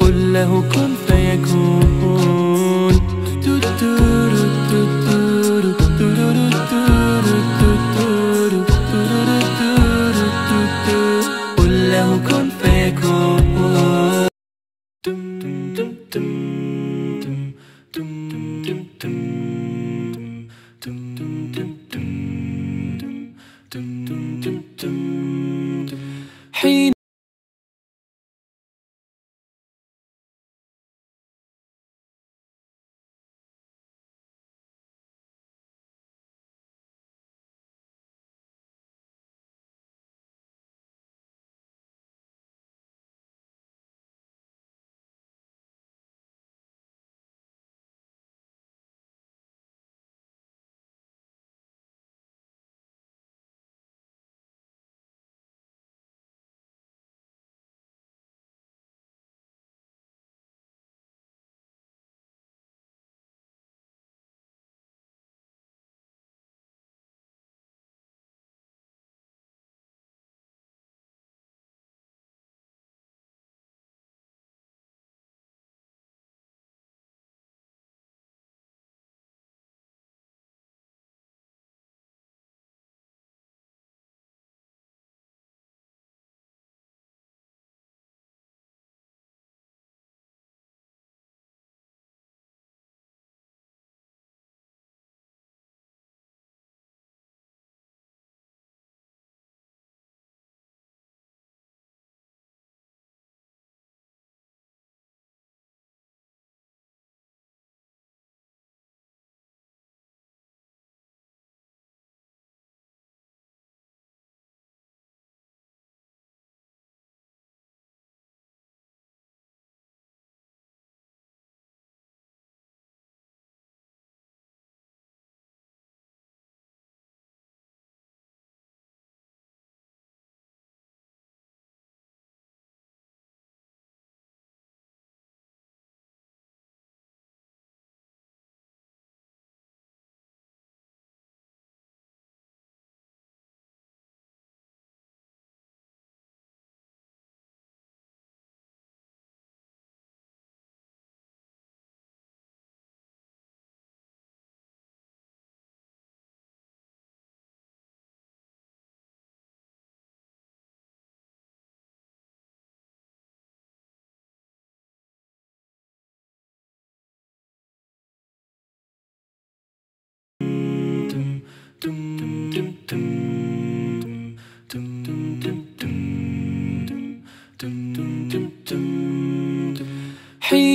قل له كن فيكون. قل له كن فيكون. حين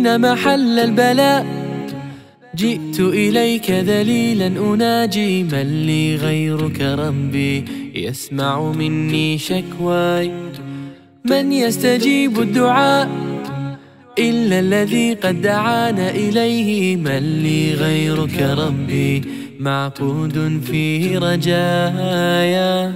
حين محل البلاء؟ جئت إليك ذليلا أناجي من لي غيرك ربي يسمع مني شكواي. من يستجيب الدعاء؟ إلا الذي قد دعانا إليه من لي غيرك ربي معقود فيه رجايا.